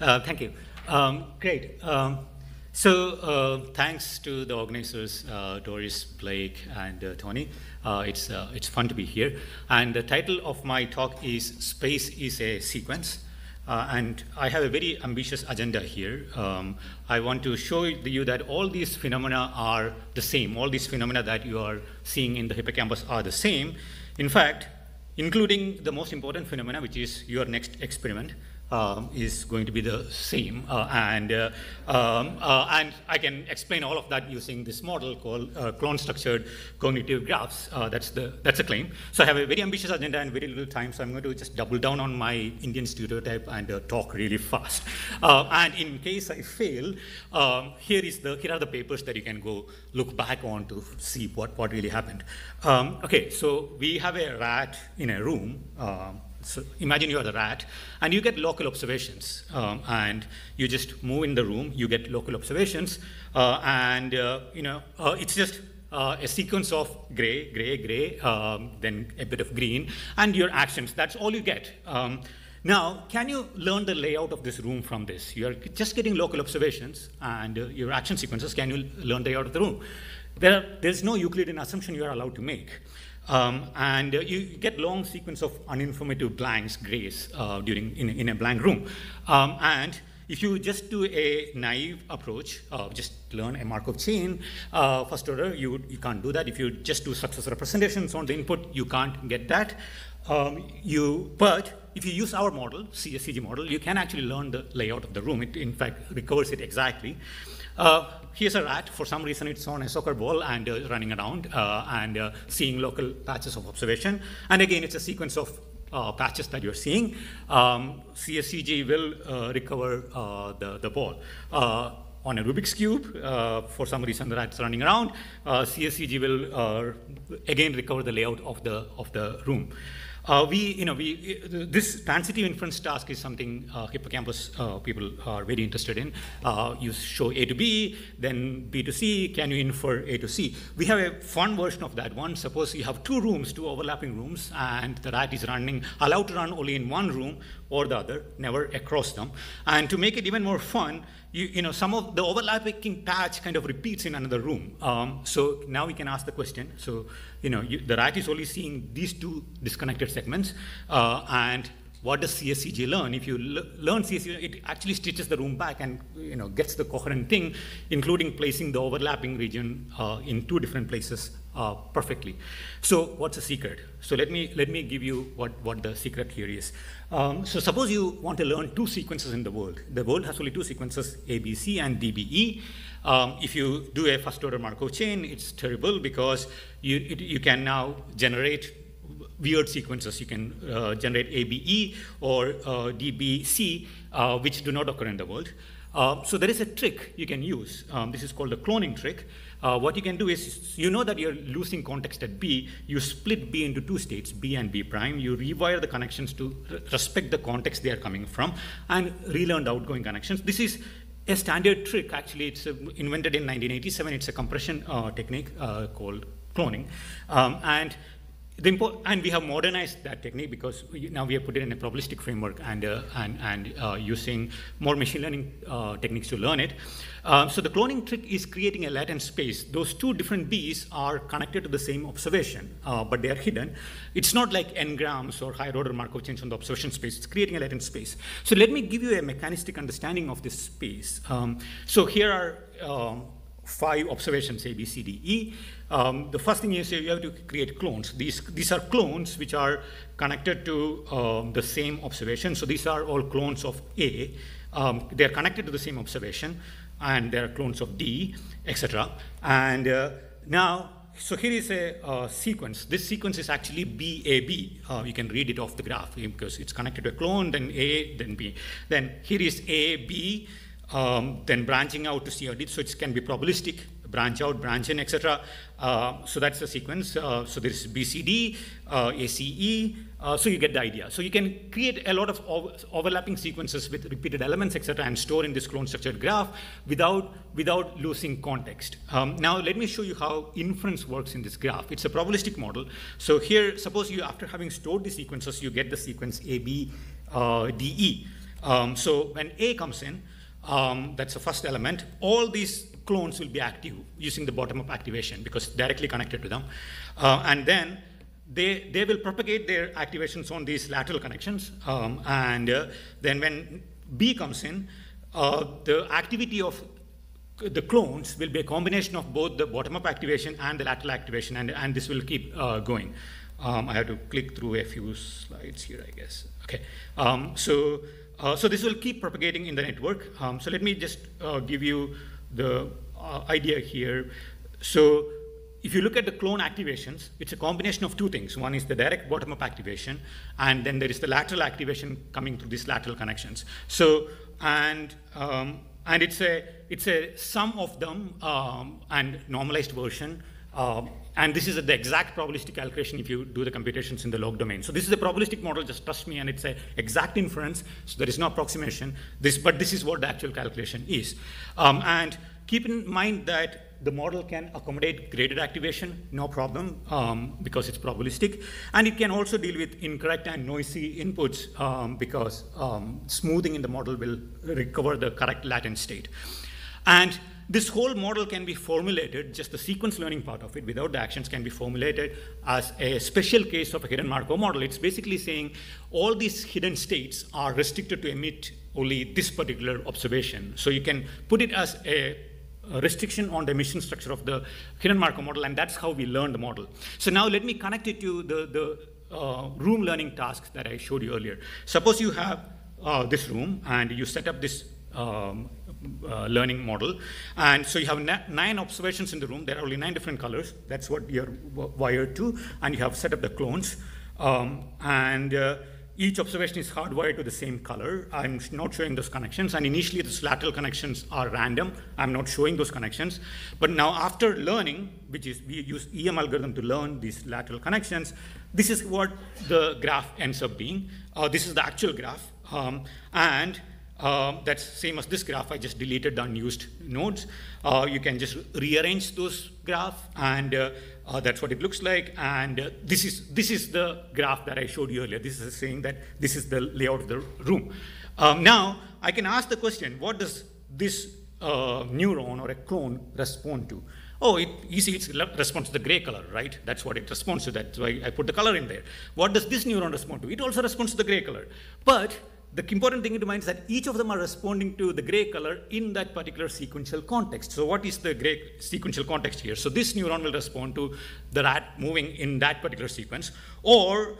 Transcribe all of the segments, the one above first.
Uh, thank you. Um, great. Um, so uh, thanks to the organizers, uh, Doris, Blake, and uh, Tony. Uh, it's, it's fun to be here. And the title of my talk is Space is a Sequence. And I have a very ambitious agenda here. Um, I want to show you that all these phenomena are the same. All these phenomena that you are seeing in the hippocampus are the same. In fact, including the most important phenomena, which is your next experiment, um, is going to be the same. Uh, and, uh, um, uh, and I can explain all of that using this model called uh, clone structured cognitive graphs. Uh, that's, the, that's a claim. So I have a very ambitious agenda and very little time, so I'm going to just double down on my Indian stereotype and uh, talk really fast. and in case I fail, um, here, is the, here are the papers that you can go look back on to see what, what really happened. Um, okay, so we have a rat in a room. So imagine you are the rat, and you get local observations, um, and you just move in the room. You get local observations, uh, and uh, you know uh, it's just uh, a sequence of gray, gray, gray, um, then a bit of green, and your actions. That's all you get. Um, now, can you learn the layout of this room from this? You're just getting local observations and uh, your action sequences. Can you learn the layout of the room? There there's no Euclidean assumption you are allowed to make. Um, and uh, you get long sequence of uninformative blanks, grays, uh, during in, in, a blank room. Um, and if you just do a naive approach, uh, just learn a Markov chain, uh, first order, you, you can't do that. If you just do successor representations on the input, you can't get that. Um, you, but if you use our model, CSCG model, you can actually learn the layout of the room. It, in fact, recovers it exactly. Uh, here's a rat. For some reason, it's on a soccer ball and uh, running around uh, and uh, seeing local patches of observation. And again, it's a sequence of uh, patches that you're seeing. Um, CSCG will uh, recover the, the ball. on a Rubik's Cube, for some reason the rat's running around, CSCG will again recover the layout of the, of the room. Uh, we, you know, we, this transitive inference task is something uh, hippocampus uh, people are very interested in. Uh, you show A to B, then B to C, can you infer A to C? We have a fun version of that one. Suppose you have two rooms, two overlapping rooms, and the rat is running, allowed to run only in one room or the other, never across them. And to make it even more fun, you, you know, some of the overlapping patch kind of repeats in another room. Um, so now we can ask the question. So, you know, you, the rat is only seeing these two disconnected segments, uh, and what does CSCG learn? If you learn CSCG, it actually stitches the room back and you know gets the coherent thing, including placing the overlapping region uh, in two different places uh, perfectly. So what's the secret? So let me let me give you what what the secret here is. Um, so suppose you want to learn two sequences in the world. The world has only two sequences, ABC and DBE. Um, if you do a first order Markov chain, it's terrible because you, it, you can now generate weird sequences. You can uh, generate ABE or uh, DBC, uh, which do not occur in the world. Uh, so there is a trick you can use. Um, this is called the cloning trick. Uh, what you can do is, you know that you're losing context at B, you split B into two states, B and B prime, you rewire the connections to respect the context they are coming from, and relearn the outgoing connections. This is a standard trick, actually, it's uh, invented in 1987. It's a compression technique called cloning. Um, and and we have modernized that technique because we, now we have put it in a probabilistic framework and, uh, and, and uh, using more machine learning uh, techniques to learn it. Um, so the cloning trick is creating a latent space. Those two different Bs are connected to the same observation, uh, but they are hidden. It's not like n-grams or higher order Markov chains on the observation space. It's creating a latent space. So let me give you a mechanistic understanding of this space. Um, so here are um, five observations, A, B, C, D, E. Um, the first thing is you have to create clones. These, these are clones which are connected to um, the same observation. So these are all clones of A. Um, they're connected to the same observation, and they're clones of D, etc. And uh, now, so here is a uh, sequence. This sequence is actually BAB. Uh, you can read it off the graph because it's connected to a clone, then A, then B. Then here is A, B, um, then branching out to D, so it can be probabilistic branch out, branch in, etc. Uh, so that's the sequence. Uh, so there's BCD, uh, ACE, uh, so you get the idea. So you can create a lot of overlapping sequences with repeated elements, etc., and store in this clone structured graph without, without losing context. Um, now let me show you how inference works in this graph. It's a probabilistic model. So here, suppose you, after having stored the sequences, you get the sequence AB, uh, DE. Um, so when A comes in, um, that's the first element, all these clones will be active using the bottom-up activation because directly connected to them. Uh, and then they, they will propagate their activations on these lateral connections. Um, and uh, then when B comes in, uh, the activity of the clones will be a combination of both the bottom-up activation and the lateral activation, and, and this will keep uh, going. Um, I have to click through a few slides here, I guess. Okay, um, so, uh, so this will keep propagating in the network. Um, so let me just uh, give you the uh, idea here. So if you look at the clone activations, it's a combination of two things. One is the direct bottom-up activation, and then there is the lateral activation coming through these lateral connections. So, and um, and it's a, it's a sum of them um, and normalized version. Um, and this is the exact probabilistic calculation if you do the computations in the log domain. So this is a probabilistic model, just trust me, and it's an exact inference, so there is no approximation. This, but this is what the actual calculation is. Um, and keep in mind that the model can accommodate graded activation, no problem, um, because it's probabilistic. And it can also deal with incorrect and noisy inputs um, because um, smoothing in the model will recover the correct latent state. And this whole model can be formulated, just the sequence learning part of it, without the actions, can be formulated as a special case of a hidden Markov model. It's basically saying all these hidden states are restricted to emit only this particular observation. So you can put it as a restriction on the emission structure of the hidden Markov model, and that's how we learn the model. So now let me connect it to the, the uh, room learning tasks that I showed you earlier. Suppose you have uh, this room, and you set up this um, uh, learning model. And so you have nine observations in the room. There are only nine different colors. That's what you're wired to. And you have set up the clones. Um, and uh, each observation is hardwired to the same color. I'm not showing those connections, and initially the lateral connections are random. I'm not showing those connections. But now after learning, which is we use EM algorithm to learn these lateral connections, this is what the graph ends up being. Uh, this is the actual graph. Um, and um, that's same as this graph. I just deleted the unused nodes. Uh, you can just rearrange those graph, and uh, uh, that's what it looks like. And uh, this is this is the graph that I showed you earlier. This is saying that this is the layout of the room. Um, now I can ask the question: What does this uh, neuron or a clone respond to? Oh, it, you see, it responds to the gray color, right? That's what it responds to. That's why I put the color in there. What does this neuron respond to? It also responds to the gray color. But the important thing to mind is that each of them are responding to the gray color in that particular sequential context. So what is the gray sequential context here? So this neuron will respond to the rat moving in that particular sequence, or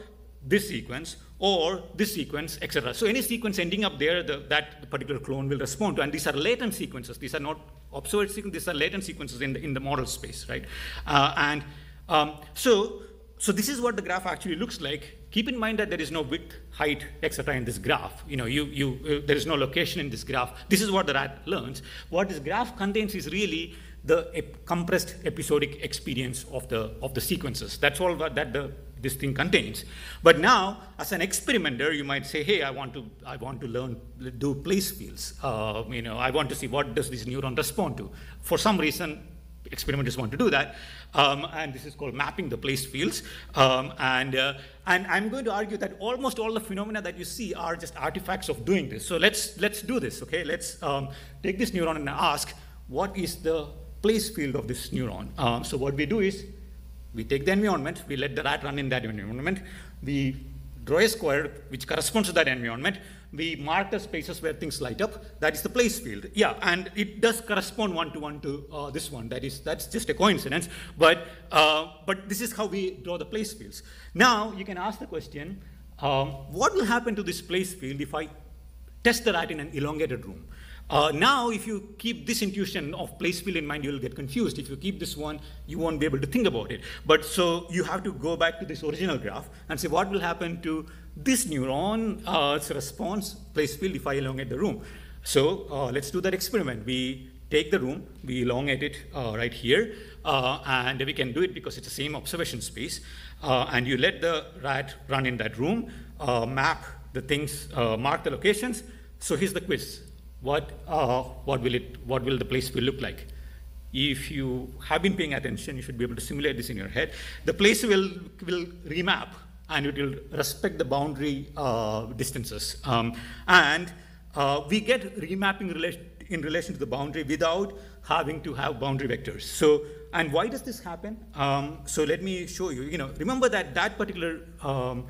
this sequence, or this sequence, etc. So any sequence ending up there, the, that particular clone will respond to. And these are latent sequences. These are not observed sequences. These are latent sequences in the, in the model space, right? Uh, and um, so, so this is what the graph actually looks like keep in mind that there is no width, height, etc. in this graph. You know, you, you, uh, there is no location in this graph. This is what the rat learns. What this graph contains is really the ep compressed episodic experience of the, of the sequences. That's all that, that the, this thing contains. But now, as an experimenter, you might say, hey, I want to, I want to learn, do place fields. Uh, you know, I want to see what does this neuron respond to. For some reason, experimenters want to do that. Um, and this is called mapping the place fields. Um, and, uh, and I'm going to argue that almost all the phenomena that you see are just artifacts of doing this. So let's, let's do this, okay? Let's um, take this neuron and ask, what is the place field of this neuron? Um, so what we do is, we take the environment, we let the rat run in that environment, we draw a square which corresponds to that environment, we mark the spaces where things light up. That is the place field. Yeah, and it does correspond one to one to uh, this one. That is that's just a coincidence. But uh, but this is how we draw the place fields. Now you can ask the question: um, What will happen to this place field if I test the rat in an elongated room? Uh, now, if you keep this intuition of place field in mind, you'll get confused. If you keep this one, you won't be able to think about it. But so you have to go back to this original graph and say what will happen to this neuron uh, response place field if I elongate the room. So uh, let's do that experiment. We take the room, we elongate it uh, right here, uh, and we can do it because it's the same observation space. Uh, and you let the rat run in that room, uh, map the things, mark the locations. So here's the quiz what, uh, what, will it, what will the place will look like? If you have been paying attention, you should be able to simulate this in your head. The place will, will remap and it will respect the boundary uh, distances. Um, and uh, we get remapping relation, in relation to the boundary without having to have boundary vectors. So, and why does this happen? Um, so let me show you. You know, remember that that particular um,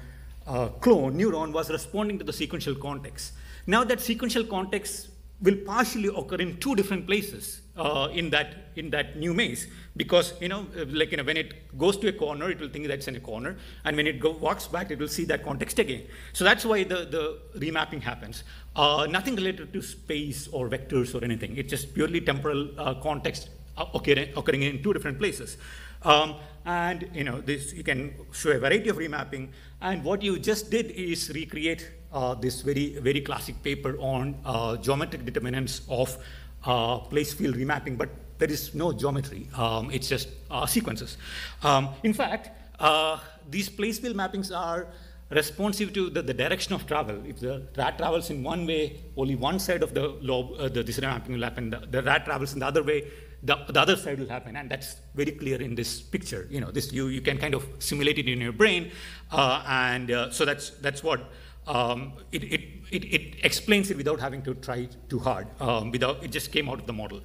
uh, clone neuron was responding to the sequential context. Now that sequential context will partially occur in two different places uh, in that in that new maze. Because you know like you know when it goes to a corner it will think that's in a corner. And when it go, walks back it will see that context again. So that's why the the remapping happens. Uh, nothing related to space or vectors or anything. It's just purely temporal uh, context uh, occurring, occurring in two different places. Um, and you know this you can show a variety of remapping. And what you just did is recreate uh, this very, very classic paper on uh, geometric determinants of uh, place field remapping, but there is no geometry. Um, it's just uh, sequences. Um, in fact, uh, these place field mappings are responsive to the, the, direction of travel. If the rat travels in one way, only one side of the lobe, uh, the, this remapping will happen. The, the rat travels in the other way, the, the other side will happen, and that's very clear in this picture. You know, this you, you can kind of simulate it in your brain, and so that's that's what um, it, it, it, it, explains it without having to try too hard. Um, without, it just came out of the model.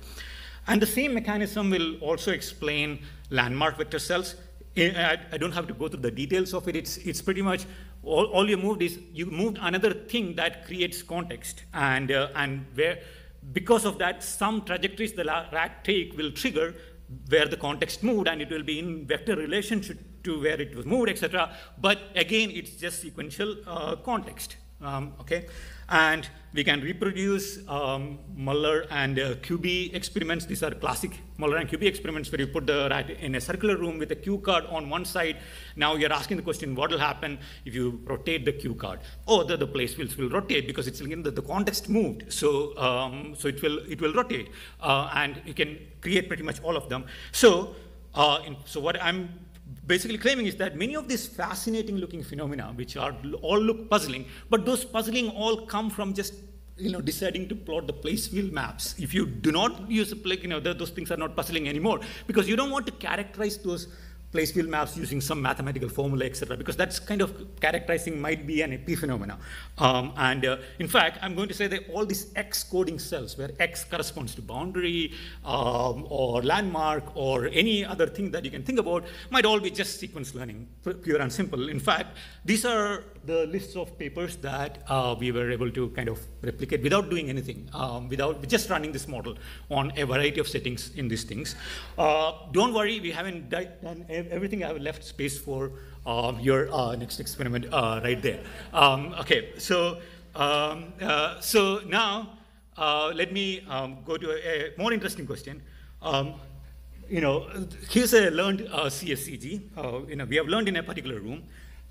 And the same mechanism will also explain landmark vector cells. I, I don't have to go through the details of it. It's, it's pretty much all, all you moved is you moved another thing that creates context. And, uh, and where, because of that, some trajectories the rat take will trigger where the context moved, and it will be in vector relationship to where it was moved, etc. But again, it's just sequential uh, context. Um, okay, and we can reproduce um, Muller and uh, Kubie experiments. These are classic Muller and Kubie experiments where you put the rat in a circular room with a cue card on one side. Now you're asking the question, what will happen if you rotate the cue card? Oh, the, the place will, will rotate because it's again the, the context moved. So, um, so it will it will rotate, uh, and you can create pretty much all of them. So, uh, in, so what I'm basically claiming is that many of these fascinating looking phenomena, which are all look puzzling, but those puzzling all come from just you know, deciding to plot the place field maps. If you do not use a like, you know, those things are not puzzling anymore because you don't want to characterize those place field maps using some mathematical formula, etc., because that's kind of characterizing might be an epiphenomena. Um, and uh, in fact, I'm going to say that all these X coding cells, where X corresponds to boundary um, or landmark or any other thing that you can think about, might all be just sequence learning, pure and simple. In fact, these are the lists of papers that uh, we were able to kind of replicate without doing anything, um, without just running this model on a variety of settings in these things. Uh, don't worry, we haven't done. I have left space for um, your uh, next experiment uh, right there. Um, okay, so um, uh, so now uh, let me um, go to a, a, more interesting question. Um, you know, here's a learned CSCG. you know, we have learned in a particular room.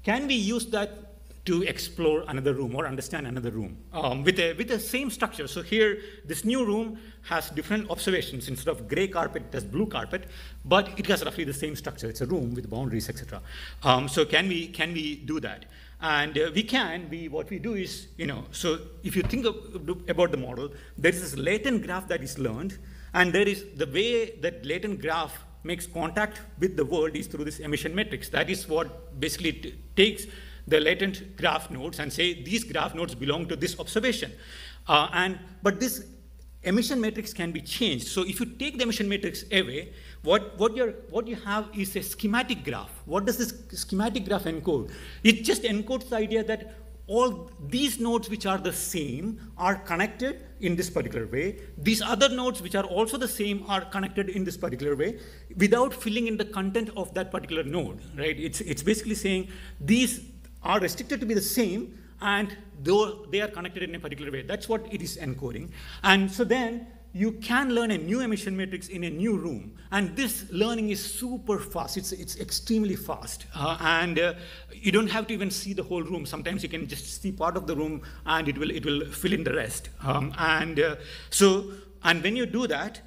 Can we use that to explore another room or understand another room um, with, a, with the same structure. So here, this new room has different observations. Instead of gray carpet, it has blue carpet, but it has roughly the same structure. It's a room with boundaries, etc. Um, so can we, can we do that? And uh, we can, we, what we do is, you know, so if you think of, about the model, there is this latent graph that is learned, and there is the way that latent graph makes contact with the world is through this emission matrix. That is what basically takes the latent graph nodes and say these graph nodes belong to this observation. Uh, and, but this emission matrix can be changed. So if you take the emission matrix away, what, what, you what you have is a schematic graph. What does this schematic graph encode? It just encodes the idea that all these nodes which are the same are connected in this particular way. These other nodes which are also the same are connected in this particular way without filling in the content of that particular node, right? It's, it's basically saying these are restricted to be the same and though they are connected in a particular way. That's what it is encoding. And so then you can learn a new emission matrix in a new room. And this learning is super fast. It's, it's extremely fast. Uh, and uh, you don't have to even see the whole room. Sometimes you can just see part of the room and it will, it will fill in the rest. Um, and uh, so, and when you do that,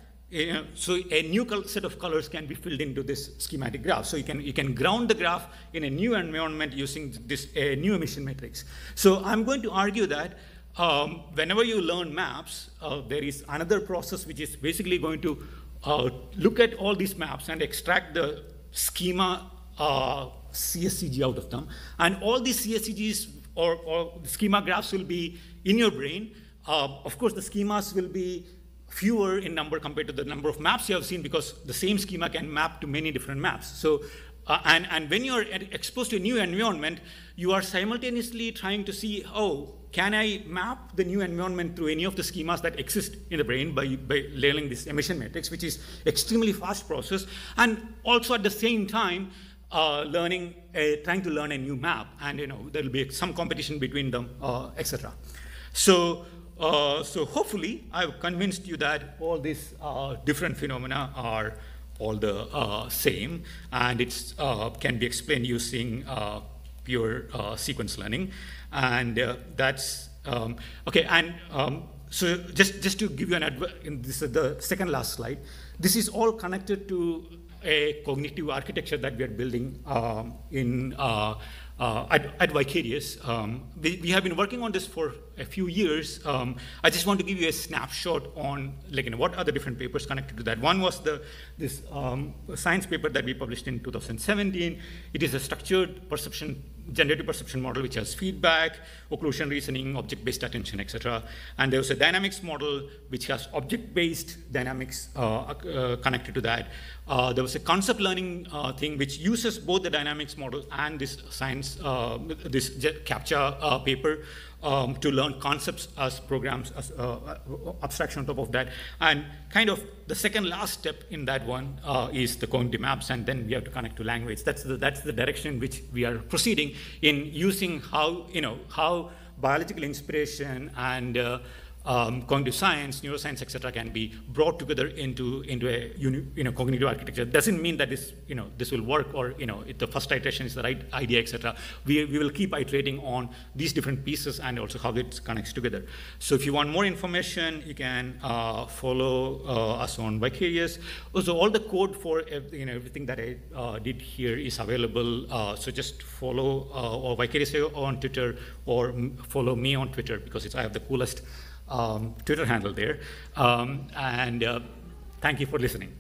so a new set of colors can be filled into this schematic graph. So you can, you can ground the graph in a new environment using this new emission matrix. So I'm going to argue that um, whenever you learn maps, uh, there is another process which is basically going to uh, look at all these maps and extract the schema uh, CSCG out of them. And all these CSCGs or, or schema graphs will be in your brain uh, of course, the schemas will be fewer in number compared to the number of maps you have seen because the same schema can map to many different maps. So, uh, and, and when you're exposed to a new environment, you are simultaneously trying to see, oh, can I map the new environment through any of the schemas that exist in the brain by, by layering this emission matrix, which is extremely fast process, and also at the same time, uh, learning, uh, trying to learn a new map, and you know there will be some competition between them, uh, etc. So uh, so hopefully, I've convinced you that all these uh, different phenomena are all the uh, same, and it uh, can be explained using uh, pure sequence learning, and that's um, okay. And um, so, just just to give you an adv- this is the second last slide. This is all connected to a cognitive architecture that we are building um, in uh, at, at, Vicarious. Um, we, we, have been working on this for a few years. Um, I just want to give you a snapshot on like, you know, what are the different papers connected to that. One was the, this um, science paper that we published in 2017. It is a structured perception generative perception model which has feedback, occlusion reasoning, object-based attention, etc. And there was a dynamics model which has object-based dynamics uh, uh, connected to that. Uh, there was a concept learning uh, thing which uses both the dynamics model and this science, uh, this CAPTCHA uh, paper um, to learn concepts as programs, as uh, uh, abstraction on top of that. And kind of the second last step in that one uh, is the cognitive maps, and then we have to connect to language. That's the, that's the direction in which we are proceeding in using how, you know, how biological inspiration and uh, um, cognitive science, neuroscience, etc., can be brought together into into a you know cognitive architecture. Doesn't mean that this you know this will work or you know the first iteration is the right idea, etc. We we will keep iterating on these different pieces and also how it connects together. So if you want more information, you can uh, follow uh, us on Vicarious. Also, all the code for you know everything that I uh, did here is available. Uh, so just follow uh, or Vicarious on Twitter or follow me on Twitter because I have the coolest um, Twitter handle there. Um, and uh, thank you for listening.